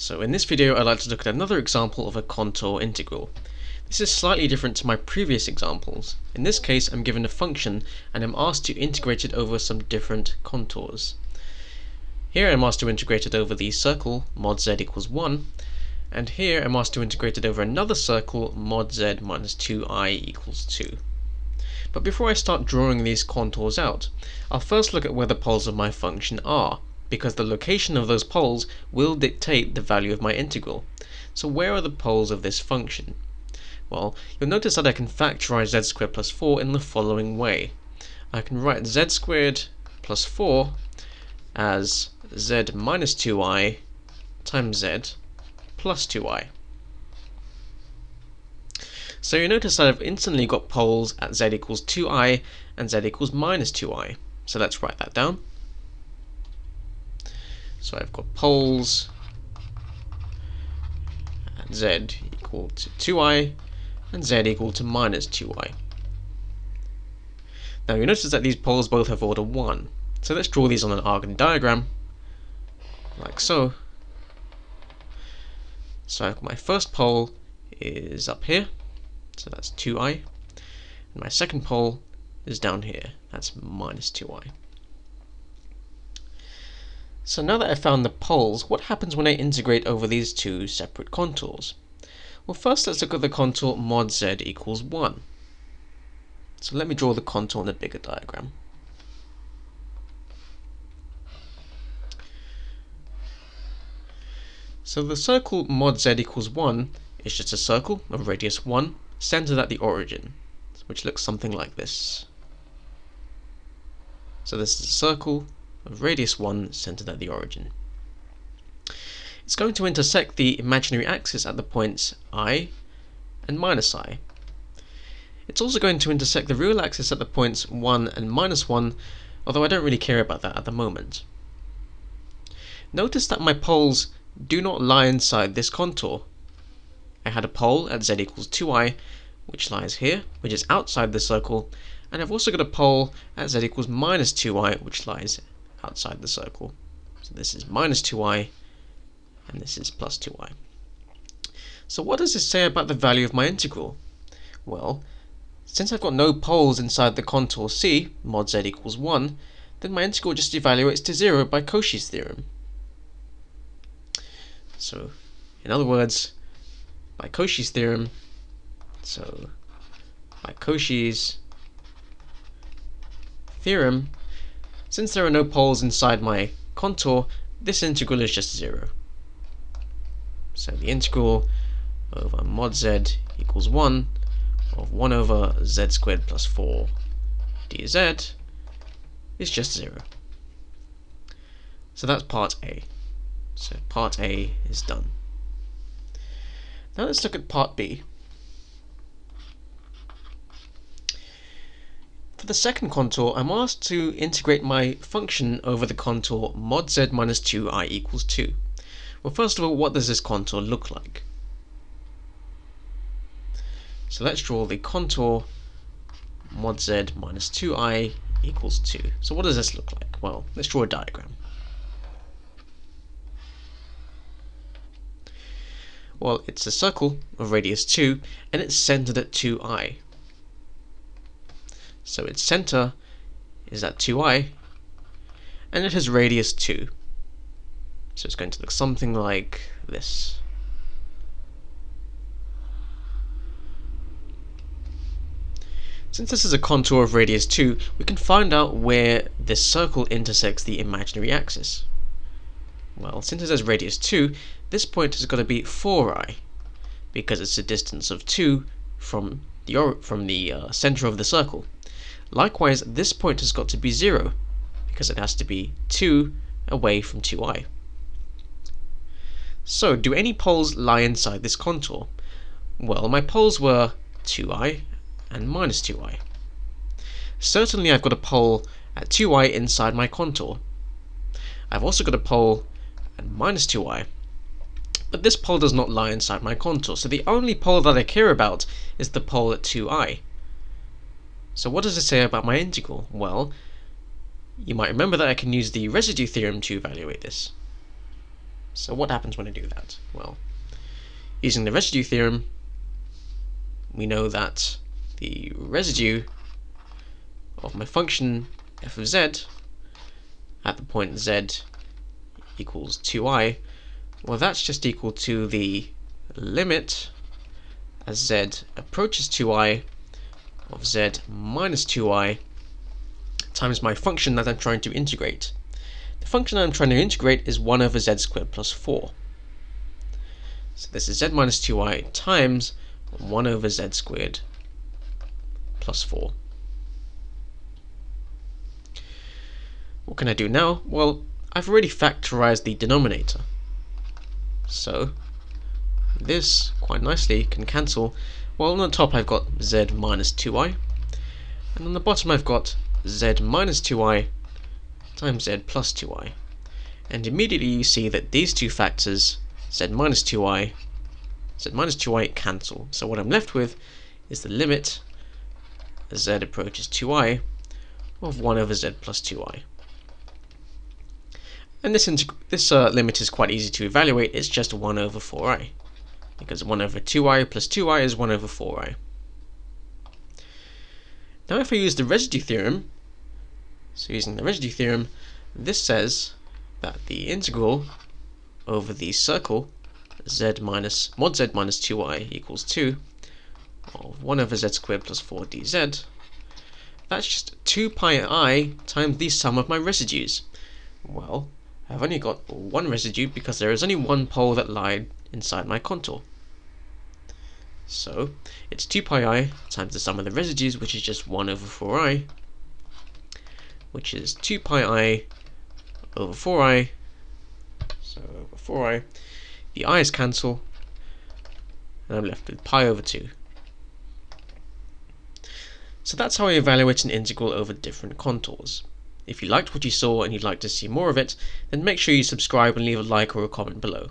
So in this video I'd like to look at another example of a contour integral. This is slightly different to my previous examples. In this case I'm given a function and I'm asked to integrate it over some different contours. Here I'm asked to integrate it over the circle mod z equals 1 and here I'm asked to integrate it over another circle mod z minus 2i equals 2. But before I start drawing these contours out, I'll first look at where the poles of my function are because the location of those poles will dictate the value of my integral. So where are the poles of this function? Well, you'll notice that I can factorize z squared plus 4 in the following way. I can write z squared plus 4 as z minus 2i times z plus 2i. So you notice that I've instantly got poles at z equals 2i and z equals minus 2i. So let's write that down. So I've got poles at z equal to 2i and z equal to minus 2i. Now you notice that these poles both have order 1. So let's draw these on an Argand diagram, like so. So my first pole is up here, so that's 2i, and my second pole is down here, that's minus 2i. So now that I've found the poles, what happens when I integrate over these two separate contours? Well, first let's look at the contour mod z equals 1. So let me draw the contour in a bigger diagram. So the circle mod z equals 1 is just a circle of radius 1 centered at the origin, which looks something like this. So this is a circle of radius 1 centered at the origin. It's going to intersect the imaginary axis at the points i and minus i. It's also going to intersect the real axis at the points 1 and minus 1, although I don't really care about that at the moment. Notice that my poles do not lie inside this contour. I had a pole at z equals 2i, which lies here, which is outside the circle, and I've also got a pole at z equals minus 2i, which lies outside the circle. So this is minus 2i, and this is plus 2i. So what does this say about the value of my integral? Well, since I've got no poles inside the contour C, mod z equals 1, then my integral just evaluates to 0 by Cauchy's theorem. So, in other words, by Cauchy's theorem, so by Cauchy's theorem, since there are no poles inside my contour, this integral is just 0. So the integral over mod z equals 1 of 1 over z squared plus 4 dz is just 0. So that's part A. So part A is done. Now let's look at part B. For the second contour, I'm asked to integrate my function over the contour mod z minus 2i equals 2. Well, first of all, what does this contour look like? So let's draw the contour mod z minus 2i equals 2. So what does this look like? Well, let's draw a diagram. Well, it's a circle of radius 2, and it's centered at 2i. So its center is at 2i, and it has radius 2. So it's going to look something like this. Since this is a contour of radius 2, we can find out where this circle intersects the imaginary axis. Well, since it has radius 2, this point has got to be 4i, because it's a distance of 2 from the, from the uh, center of the circle. Likewise, this point has got to be 0, because it has to be 2 away from 2i. So, do any poles lie inside this contour? Well, my poles were 2i and minus 2i. Certainly I've got a pole at 2i inside my contour. I've also got a pole at minus 2i, but this pole does not lie inside my contour, so the only pole that I care about is the pole at 2i. So what does it say about my integral? Well, you might remember that I can use the residue theorem to evaluate this. So what happens when I do that? Well, using the residue theorem, we know that the residue of my function f of z at the point z equals 2i, well that's just equal to the limit as z approaches 2i of z minus 2i times my function that I'm trying to integrate. The function I'm trying to integrate is 1 over z squared plus 4. So this is z minus 2i times 1 over z squared plus 4. What can I do now? Well, I've already factorized the denominator. So, this, quite nicely, can cancel. Well, on the top I've got z minus 2i, and on the bottom I've got z minus 2i times z plus 2i. And immediately you see that these two factors, z minus 2i, z minus 2i cancel. So what I'm left with is the limit as z approaches 2i of 1 over z plus 2i. And this, this uh, limit is quite easy to evaluate, it's just 1 over 4i. Because 1 over 2i plus 2i is 1 over 4i. Now if I use the residue theorem, so using the residue theorem, this says that the integral over the circle z minus mod z minus 2i equals 2 of 1 over z squared plus 4 dz that's just 2 pi i times the sum of my residues. Well, I've only got one residue because there is only one pole that lied inside my contour. So it's 2 pi i times the sum of the residues, which is just 1 over 4i, which is 2 pi i over 4i, so over 4i, the i's cancel, and I'm left with pi over 2. So that's how I evaluate an integral over different contours. If you liked what you saw and you'd like to see more of it, then make sure you subscribe and leave a like or a comment below.